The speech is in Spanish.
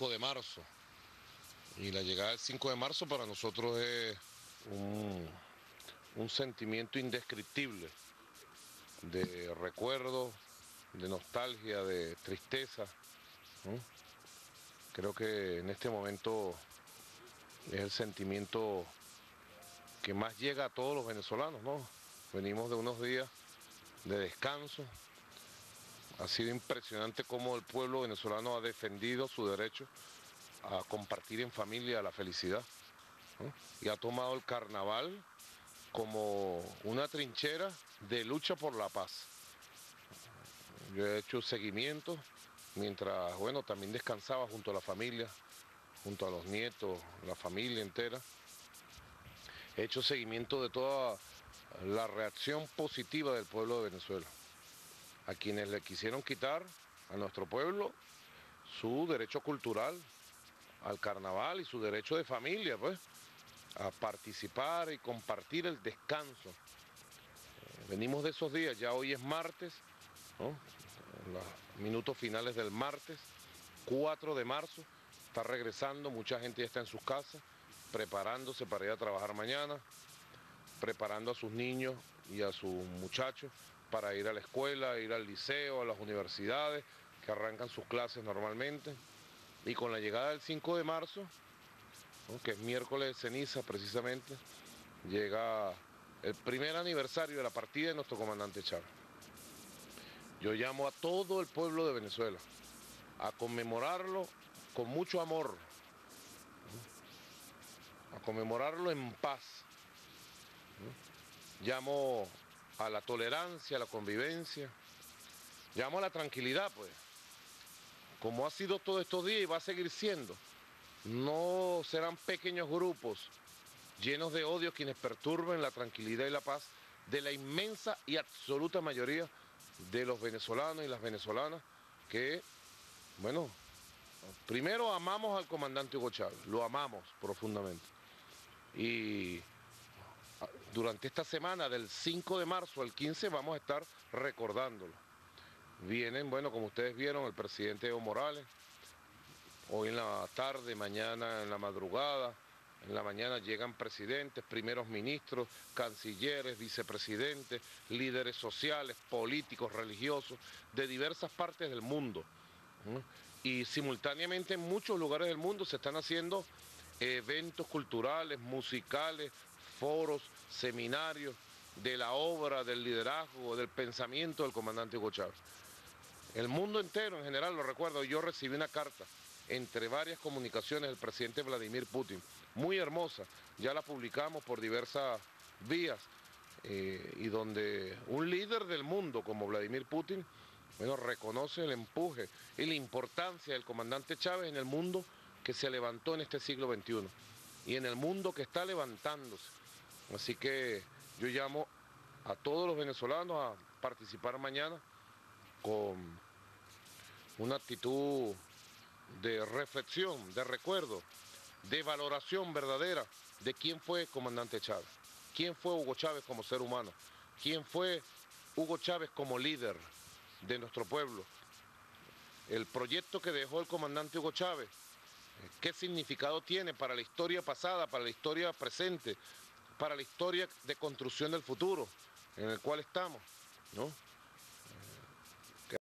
5 de marzo. Y la llegada del 5 de marzo para nosotros es un, un sentimiento indescriptible de recuerdo, de nostalgia, de tristeza. Creo que en este momento es el sentimiento que más llega a todos los venezolanos, ¿no? Venimos de unos días de descanso. Ha sido impresionante cómo el pueblo venezolano ha defendido su derecho a compartir en familia la felicidad. Y ha tomado el carnaval como una trinchera de lucha por la paz. Yo he hecho seguimiento mientras, bueno, también descansaba junto a la familia, junto a los nietos, la familia entera. He hecho seguimiento de toda la reacción positiva del pueblo de Venezuela. A quienes le quisieron quitar a nuestro pueblo su derecho cultural al carnaval y su derecho de familia, pues, a participar y compartir el descanso. Venimos de esos días, ya hoy es martes, los minutos finales del martes, 4 de marzo, está regresando, mucha gente ya está en sus casas, preparándose para ir a trabajar mañana, preparando a sus niños y a sus muchachos para ir a la escuela, ir al liceo, a las universidades, que arrancan sus clases normalmente. Y con la llegada del 5 de marzo, que es miércoles de ceniza precisamente, llega el primer aniversario de la partida de nuestro comandante Chávez. Yo llamo a todo el pueblo de Venezuela a conmemorarlo con mucho amor, a conmemorarlo en paz. Llamo a la tolerancia, a la convivencia, llamo a la tranquilidad, pues, como ha sido todos estos días y va a seguir siendo. No serán pequeños grupos llenos de odio quienes perturben la tranquilidad y la paz de la inmensa y absoluta mayoría de los venezolanos y las venezolanas que, bueno, primero amamos al comandante Hugo Chávez, lo amamos profundamente. Y durante esta semana, del 5 de marzo al 15, vamos a estar recordándolo. Vienen, bueno, como ustedes vieron, el presidente Evo Morales, hoy en la tarde, mañana en la madrugada, en la mañana llegan presidentes, primeros ministros, cancilleres, vicepresidentes, líderes sociales, políticos, religiosos, de diversas partes del mundo. Y simultáneamente en muchos lugares del mundo se están haciendo eventos culturales, musicales, foros, seminarios de la obra, del liderazgo, del pensamiento del comandante Hugo Chávez. El mundo entero en general, lo recuerdo, yo recibí una carta entre varias comunicaciones del presidente Vladimir Putin, muy hermosa, ya la publicamos por diversas vías, eh, y donde un líder del mundo como Vladimir Putin, bueno, reconoce el empuje y la importancia del comandante Chávez en el mundo que se levantó en este siglo XXI y en el mundo que está levantándose. Así que yo llamo a todos los venezolanos a participar mañana con una actitud de reflexión, de recuerdo, de valoración verdadera de quién fue comandante Chávez, quién fue Hugo Chávez como ser humano, quién fue Hugo Chávez como líder de nuestro pueblo, el proyecto que dejó el comandante Hugo Chávez, qué significado tiene para la historia pasada, para la historia presente, para la historia de construcción del futuro en el cual estamos, ¿no?